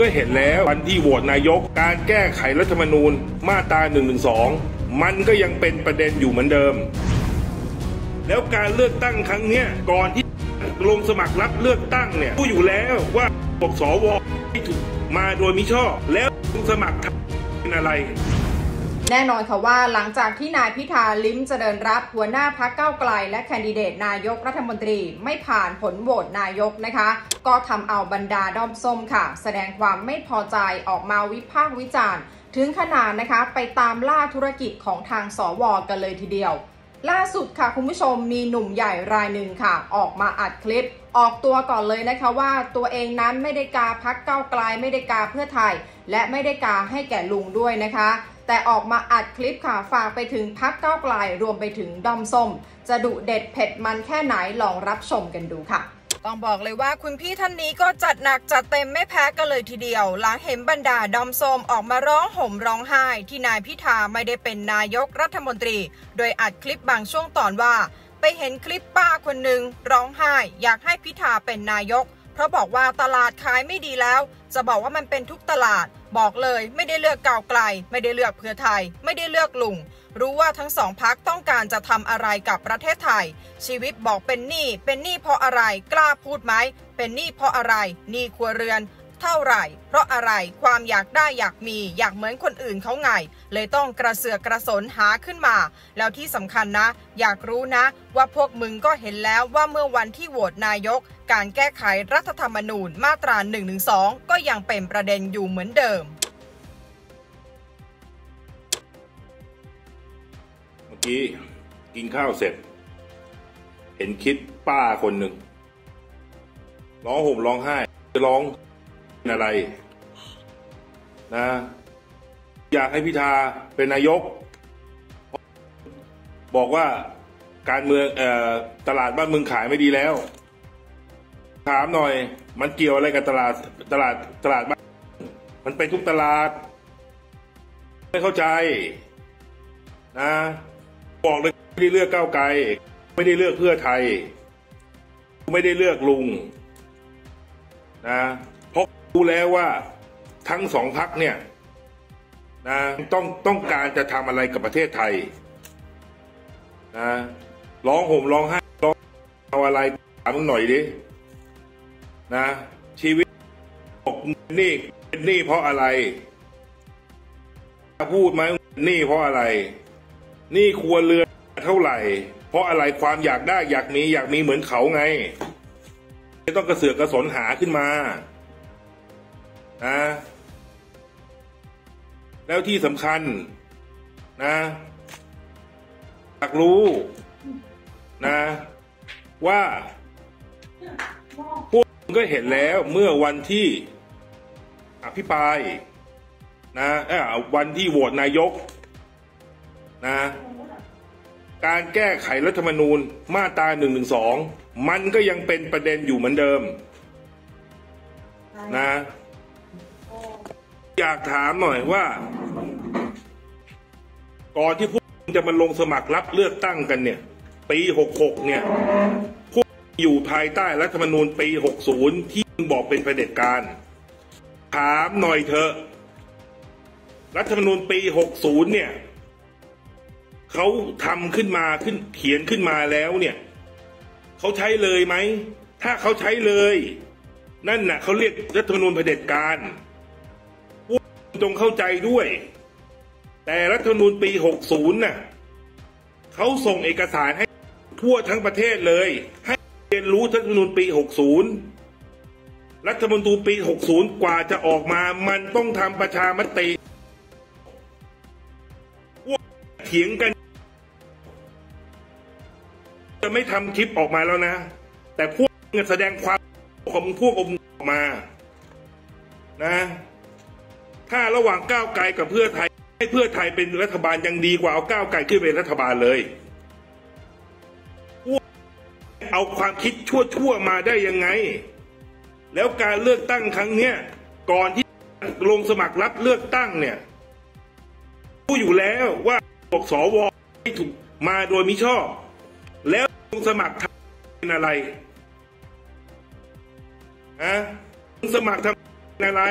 ก็เห็นแล้ววันที่โหวตนายก การแก้ไขรัฐธรรมนูญมาตรา1นึมันก็ยังเป็นประเด็นอยู่เหมือนเดิม แล้วการเลือกตั้งครั้งนี้ก่อนที่ลงสมัครรับเลือกตั้งเนี่ยรู้อยู่แล้วว่าบกสวที่ถูกมาโดยมิชอบแล้วลงสมัครทำเป็นอะไร แน่นอนค่ะว่าหลังจากที่นายพิธาลิ้มเจริญรับหัวหน้าพักเก้าไกล และแคนดิเดตนายกรัฐมนตรีไม่ผ่านผลโหวตนายกนะคะ ก็ทำเอาบรรดาด้อมส้มค่ะ แสดงความไม่พอใจออกมาวิพากษ์วิจารณ์ ถึงขนาดนะคะไปตามล่าธุรกิจของทางสวกันเลยทีเดียว ล่าสุดค่ะคุณผู้ชมมีหนุ่มใหญ่รายหนึ่งค่ะ ออกมาอัดคลิป ออกตัวก่อนเลยนะคะว่าตัวเองนั้นไม่ได้กาพักเก้าไกลไม่ได้กาเพื่อไทย และไม่ได้กาให้แก่ลุงด้วยนะคะ แต่ออกมาอัดคลิปค่ะ ฝากไปถึงพักเก้าไกลรวมไปถึงดอมส้ม จะดุเด็ดเผ็ดมันแค่ไหนลองรับชมกันดูค่ะต้องบอกเลยว่าคุณพี่ท่านนี้ก็จัดหนักจัดเต็มไม่แพ้กันเลยทีเดียว หลังเห็นบรรดาดอมโซมออกมาร้องห่มร้องไห้ ที่นายพิธาไม่ได้เป็นนายกรัฐมนตรี โดยอัดคลิปบางช่วงตอนว่า ไปเห็นคลิปป้าคนหนึ่งร้องไห้ อยากให้พิธาเป็นนายก เพราะบอกว่าตลาดขายไม่ดีแล้ว จะบอกว่ามันเป็นทุกตลาด บอกเลยไม่ได้เลือกก่าวไกล ไม่ได้เลือกเพื่อไทย ไม่ได้เลือกลุง รู้ว่าทั้งสองพักต้องการจะทำอะไรกับประเทศไทย ชีวิตบอกเป็นหนี้เป็นหนี้เพราะอะไร กล้าพูดไหมเป็นหนี้เพราะอะไรหนี้ครัวเรือน เท่าไหร่ เพราะอะไรความอยากได้อยากมีอยากเหมือนคนอื่นเขาไง เลยต้องกระเสือกกระสนหาขึ้นมา แล้วที่สำคัญนะ อยากรู้นะ ว่าพวกมึงก็เห็นแล้วว่าเมื่อวันที่โหวตนายก การแก้ไขรัฐธรรมนูญมาตรา1นึก็ยังเป็นประเด็นอยู่เหมือนเดิมเมื่อกี้กินข้าวเสร็จ เห็นคิดป้าคนหนึ่งร้องห่มร้องไห้จะร้อง อะไรนะอยากให้พิธาเป็นนายก บอกว่าการเมืองออตลาดบ้านเมืองขายไม่ดีแล้ว ถามหน่อย มันเกี่ยวอะไรกับตลาดตลาดตลาดบ้านมันเป็นทุกตลาด ไม่เข้าใจ นะ บอกเลยไม่ได้เลือกก้าวไกล ไม่ได้เลือกเพื่อไทย ไม่ได้เลือกลุง นะ รู้แล้วว่าทั้งสองพักเนี่ยนะต้องต้องการจะทำอะไรกับประเทศไทยนะร้องห่มร้องไห้ร้องเอาอะไรถามมึงหน่อยดินะชีวิตบอกนี่เป็นนี่เพราะอะไรพูดไหมนี่เพราะอะไร นี่ครัวเรือนเท่าไหร่ เพราะอะไรความอยากได้อยากมีอยากมีเหมือนเขาไง ไม่ต้องกระเสือกกระสนหาขึ้นมา นะ แล้วที่สำคัญนะอยากรู้นะ ว่าพวกมึงก็เห็นแล้วเมื่อวันที่อภิปราย นะเออวันที่โหวตนายก นะ การแก้ไขรัฐธรรมนูญมาตรา1นึมันก็ยังเป็นประเด็นอยู่เหมือนเดิม นะ อยากถามหน่อยว่า ก่อนที่พวกจะมาลงสมัครรับเลือกตั้งกันเนี่ย ปี66เนี่ย พวกอยู่ภายใต้รัฐธรรมนูญปี60ที่บอกเป็นเผด็จการ ถามหน่อยเถอะ รัฐธรรมนูญปี60เนี่ยเขาทำขึ้นมาขึ้นเขียนขึ้นมาแล้วเนี่ยเขาใช้เลยไหม ถ้าเขาใช้เลย นั่นน่ะเขาเรียกรัฐธรรมนูญเผด็จการ จงเข้าใจด้วย แต่รัฐธรรมนูญปี 60 น่ะเขาส่งเอกสารให้ทั่วทั้งประเทศเลย ให้เรียนรู้รัฐธรรมนูญปี 60 รัฐธรรมนูญปี 60 กว่าจะออกมา มันต้องทำประชามติพวกเถียงกัน จะไม่ทำคลิปออกมาแล้วนะ แต่พวกแสดงความของพวกอมออกมา นะ ถ้าระหว่างก้าวไกลกับเพื่อไทย ให้เพื่อไทยเป็นรัฐบาลยังดีกว่าเอาก้าวไกลขึ้นเป็นรัฐบาลเลย เอาความคิดชั่วๆมาได้ยังไง แล้วการเลือกตั้งครั้งเนี้ยก่อนที่ลงสมัครรับเลือกตั้งเนี่ยรู้อยู่แล้วว่าบอกสวที่ถูกมาโดยมิชอบ แล้วลงสมัครทำเป็นอะไรฮะลงสมัครทำเป็นอะไร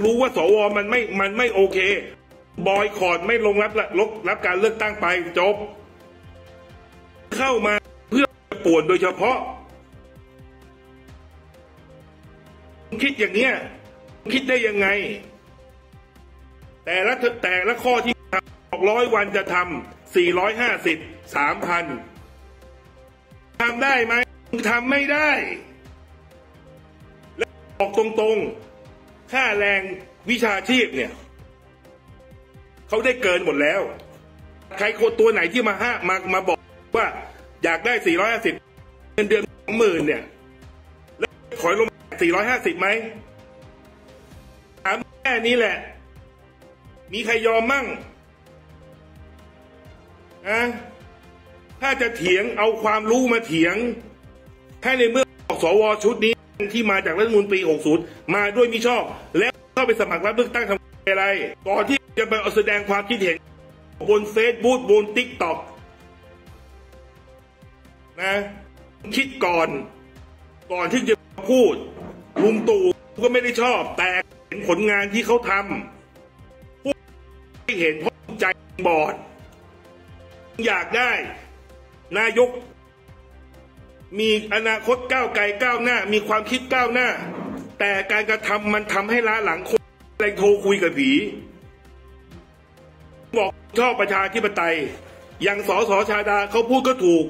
รู้ว่าสวมันไม่มันไม่โอเค บอยคอรดไม่ลงรับละลบรับการเลือกตั้งไปจบ เข้ามาเพื่อป่วนโดยเฉพาะ คิดอย่างเนี้ยคิดได้ยังไง แต่ละแต่ละข้อที่บอกร้อยวันจะทำสี่ร้อยห้าสิบสามพันทำได้ไหมทำไม่ได้ และบอกตรงๆ ค่าแรงวิชาชีพเนี่ยเขาได้เกินหมดแล้ว ใครคนตัวไหนที่มาห้ามามาบอกว่าอยากได้สี่ร้อยห้าสิบเงินเดือนสองหมื่นเนี่ย แล้วถอยลงสี่ร้อยห้าสิบไหมถามแค่นี้แหละ มีใครยอมมั่งนะถ้าจะเถียงเอาความรู้มาเถียงถ้าในเมื่อสวชุดนี้ ที่มาจากรัฐธรรมนูญปี 60 มาด้วยมิชอบ แล้วเข้าไปสมัครรับเลือกตั้งทำอะไร ก่อนที่จะไปแสดงความคิดเห็น บนเฟซบุ๊กบนทิกต็อกนะคิดก่อน ก่อนที่จะพูดลุงตู่ก็ไม่ได้ชอบ แต่เห็นผลงานที่เขาทำพูดให้เห็นเพราะใจบอด อยากได้ นายก มีอนาคตก้าวไกลก้าวหน้า มีความคิดก้าวหน้า แต่การกระทำมันทำให้ล้าหลังคนอะไรโทรคุยกับผีบอกชอบประชาธิปไตย อย่างสอสอชาดาเขาพูดก็ถูก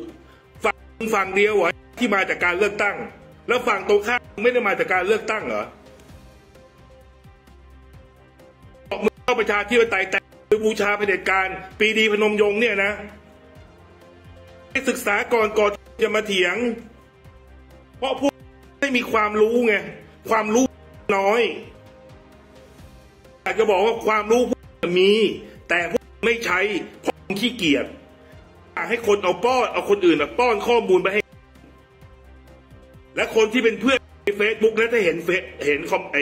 ฝั่งฝั่งเดียวเหรอที่มาจากการเลือกตั้ง แล้วฝั่งตรงข้ามไม่ได้มาจากการเลือกตั้งเหรอบอกมึงชอบประชาธิปไตยแต่บูชาเผด็จการ ปีดีพนมยงเนี่ยนะศึกษาก่อนก่อน จะมาเถียง เพราะพวกไม่มีความรู้ไง ความรู้น้อยอยากจะบอกว่าความรู้พวกมี แต่พวกไม่ใช้เพราะขี้เกียจอยากให้คนเอาป้อนเอาคนอื่นอาป้อนข้อมูลไปให้ และคนที่เป็นเพื่อนในเฟซบุ๊กแล้วถ้าเห็นเฟซเห็นคอมไอ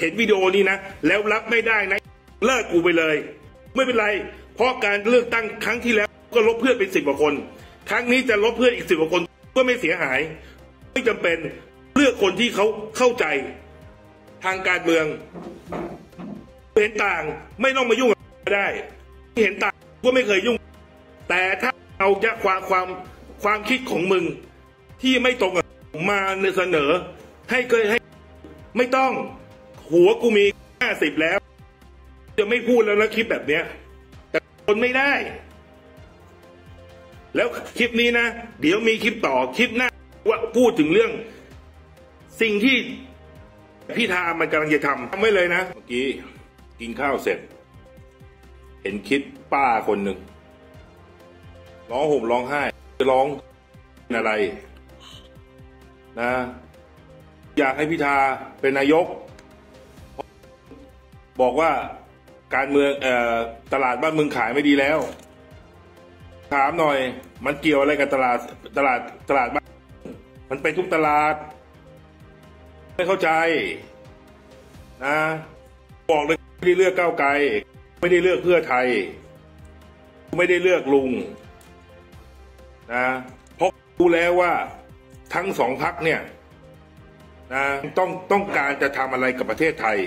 เห็นวิดีโอนี้นะ แล้วรับไม่ได้นะ เลิกกูไปเลย ไม่เป็นไร เพราะการเลือกตั้งครั้งที่แล้วก็ลบเพื่อนเป็นสิบกว่าคน ครั้งนี้จะลบเพื่อนอีกสิบกว่าคนก็ไม่เสียหาย ไม่จำเป็นเลือกคนที่เขาเข้าใจทางการเมือง เห็นต่างไม่ต้องมายุ่งก็ได้ เห็นต่างก็ไม่เคยยุ่ง แต่ถ้าเอาจะความความความคิดของมึง ที่ไม่ตรงมาเสนอ ให้เคยให้ ไม่ต้องหัวกูมีห้าสิบแล้ว จะไม่พูดแล้วนะคลิปแบบเนี้ย แต่คนไม่ได้ แล้วคลิปนี้นะ เดี๋ยวมีคลิปต่อคลิปหน้าว่าพูดถึงเรื่อง สิ่งที่พี่ทามันกำลังจะทำทำไว้เลยนะ เมื่อกี้กินข้าวเสร็จ เห็นคลิปป้าคนหนึ่งร้องห่มร้องไห้ร้องอะไร นะ อยากให้พิธาเป็นนายก บอกว่าการเมืองออตลาดบ้านเมืองขายไม่ดีแล้ว ถามหน่อย มันเกี่ยวอะไรกับตลาดตลาดตลาดบ้านมันเป็นทุกตลาด ไม่เข้าใจ นะ บอกเลยไม่ได้เลือกก้าวไกล ไม่ได้เลือกเพื่อไทย ไม่ได้เลือกลุง นะเพราะรู้แล้วว่าทั้งสองพักเนี่ย นะ ต้องต้องการจะทำอะไรกับประเทศไทย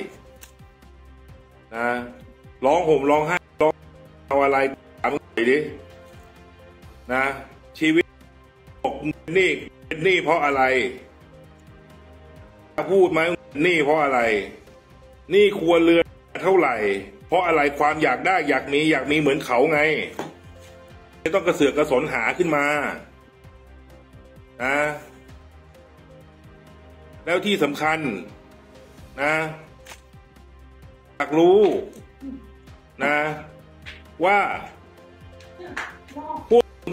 นะร้องห่มร้องไห้ร้องเอาอะไรถามหน่อยดิ นะ ชีวิตบอกหนี่เป็นหนี้เพราะอะไรพูดไหมหนี้เพราะอะไรหนี้ครัวเรือนเท่าไหร่ เพราะอะไรความอยากได้อยากมีอยากมีเหมือนเขาไงไม่ต้องกระเสือกกระสนหาขึ้นมานะแล้วที่สำคัญนะอยากรู้นะว่า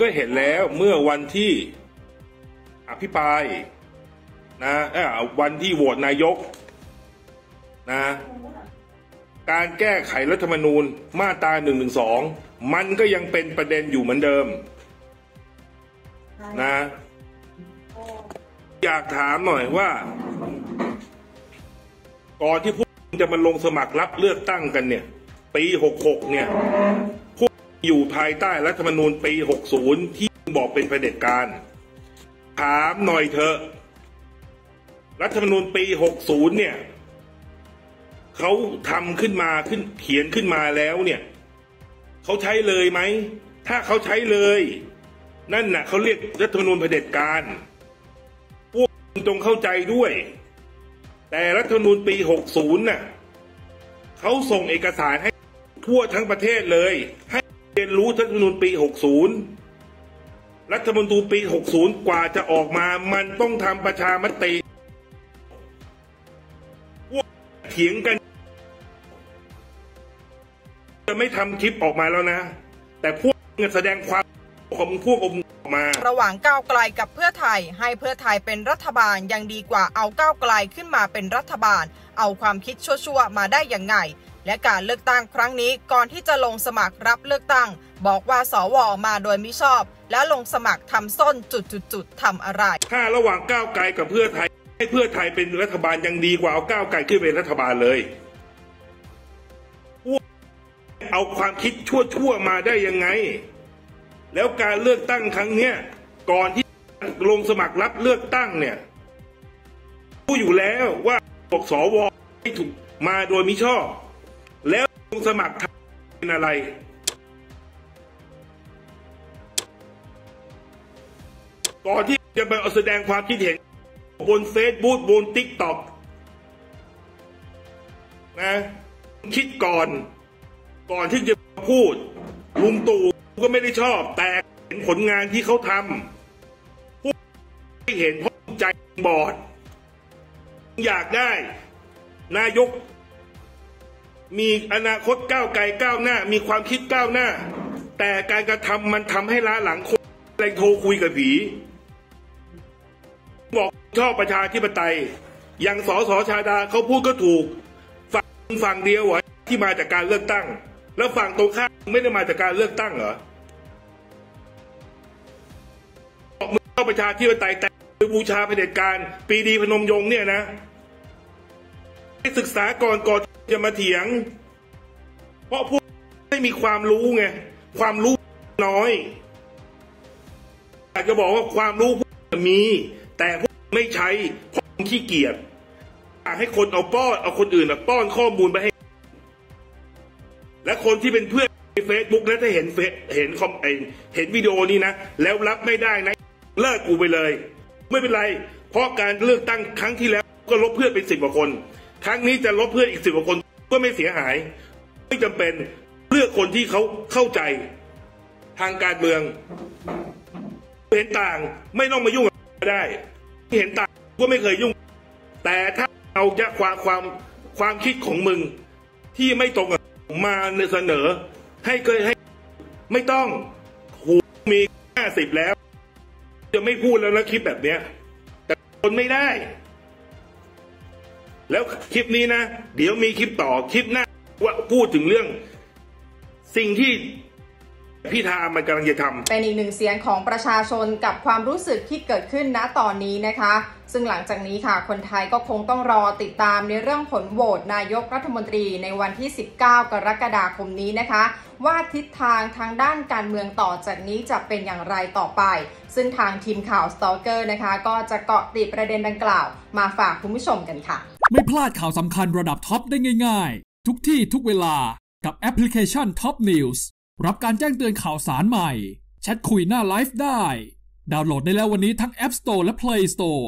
ก็เห็นแล้วเมื่อวันที่อภิปรายนะวันที่โหวตนายกนะการแก้ไขรัฐธรรมนูญมาตราหนึ่งหนึ่งสองมันก็ยังเป็นประเด็นอยู่เหมือนเดิมนะอยากถามหน่อยว่า ก่อนที่พวกจะมาลงสมัครรับเลือกตั้งกันเนี่ย ปีหกหกเนี่ย อยู่ภายใต้รัฐธรรมนูญปีหกศูนย์ที่บอกเป็นเผด็จการ ถามหน่อยเถอะ รัฐธรรมนูญปีหกศูนย์เนี่ยเขาทำขึ้นมาขึ้นเขียนขึ้นมาแล้วเนี่ยเขาใช้เลยไหม ถ้าเขาใช้เลย นั่นน่ะเขาเรียกรัฐธรรมนูญเผด็จการพวกคุณจงเข้าใจด้วย แต่รัฐธรรมนูญปี 60 น่ะเขาส่งเอกสารให้ทั่วทั้งประเทศเลยให้ เรียนรู้รัฐธรรมนูญปี 60 รัฐธรรมนูญปี 60 กว่าจะออกมา มันต้องทำประชามติพวกเถียงกัน จะไม่ทำคลิปออกมาแล้วนะ แต่พวกแสดงความของพวกอมอกมา ระหว่างก้าวไกลกับเพื่อไทย ให้เพื่อไทยเป็นรัฐบาลยังดีกว่าเอาก้าวไกลขึ้นมาเป็นรัฐบาล เอาความคิดชั่วๆ มาได้ย่างไง และการเลือกตั้งครั้งนี้ก่อนที่จะลงสมัครรับเลือกตั้ง บอกว่าสวมาโดยมิชอบ และลงสมัครทำส้นจุดๆๆทำอะไร ถ้าระหว่างก้าวไกลกับเพื่อไทย ให้เพื่อไทยเป็นรัฐบาลยังดีกว่าเอาก้าวไกลขึ้นเป็นรัฐบาลเลยเอาความคิดชั่วๆมาได้ยังไง แล้วการเลือกตั้งครั้งเนี้ยก่อนที่ลงสมัครรับเลือกตั้งเนี่ยรู้อยู่แล้วว่าบอกสวไม่ถูกมาโดยมิชอบ งสมัครทำเป็นอะไร ก่อนที่จะไปเอแสดงความคิดเห็น บนเฟซบุ๊กบนทิกต็อกนะคิดก่อน ก่อนที่จะพูด ลุงตู่ก็ไม่ได้ชอบ แต่เห็นผลงานที่เขาทำผู้ไม่เห็นเพราะใจบอด อยากได้ นายก มีอนาคตก้าวไกลก้าวหน้า มีความคิดก้าวหน้า แต่การกระทำมันทำให้ล้าหลังคนแรงโทรคุยกับผี บอกชอบประชาธิปไตย อย่างสสชาดาเขาพูดก็ถูก ฝั่งฝั่งเดียวหรอที่มาจากการเลือกตั้ง แล้วฝั่งตรงข้ามไม่ได้มาจากการเลือกตั้งเหรอบอกมึงชอบประชาธิปไตยแต่บูชาเผด็จการ ปีดีพนมยงค์เนี่ยนะศึกษาก่อนก่อน จะมาเถียง เพราะพวกไม่มีความรู้ไง ความรู้น้อยอยากจะบอกว่าความรู้พวกมี แต่พวกไม่ใช้เพราะขี้เกียจอยากให้คนเอาป้อนเอาคนอื่นอะป้อนข้อมูลไปให้ และคนที่เป็นเพื่อนในเฟซบุ๊กแล้วถ้าเห็นเฟซเห็น comment เห็นวิดีโอนี้นะ แล้วรับไม่ได้นะ เลิกกูไปเลย ไม่เป็นไร เพราะการเลือกตั้งครั้งที่แล้วก็ลบเพื่อนเป็นสิบกว่าคน ครั้งนี้จะลบเพื่อนอีกสิบกว่าคนก็ไม่เสียหาย ไม่จำเป็นเลือกคนที่เขาเข้าใจทางการเมือง เห็นต่างไม่ต้องมายุ่งกับได้ เห็นต่างก็ไม่เคยยุ่ง แต่ถ้าเอาจะความความความคิดของมึง ที่ไม่ตรงมาเสนอ ให้เคยให้ไม่ต้องหูมีห้าสิบแล้ว จะไม่พูดแล้วนะคลิปแบบเนี้ย แต่คนไม่ได้ แล้วคลิปนี้นะ เดี๋ยวมีคลิปต่อคลิปหน้าว่าพูดถึงเรื่อง สิ่งที่พิธามันกำลังจะทำเป็นอีกหนึ่งเสียงของประชาชนกับความรู้สึกที่เกิดขึ้นณตอนนี้นะคะ ซึ่งหลังจากนี้ค่ะ คนไทยก็คงต้องรอติดตามในเรื่องผลโหวตนายกรัฐมนตรีในวันที่ 19 กรกฎาคมนี้นะคะ ว่าทิศทางทางด้านการเมืองต่อจากนี้จะเป็นอย่างไรต่อไป ซึ่งทางทีมข่าว Stalker นะคะ ก็จะเกาะติดประเด็นดังกล่าว มาฝากคุณผู้ชมกันค่ะ ไม่พลาดข่าวสำคัญระดับ top ได้ง่ายๆ ทุกที่ทุกเวลากับแอปพลิเคชัน Top News รับการแจ้งเตือนข่าวสารใหม่ แชทคุยหน้าไลฟ์ได้ ดาวน์โหลดได้แล้ววันนี้ทั้ง App Store และ Play Store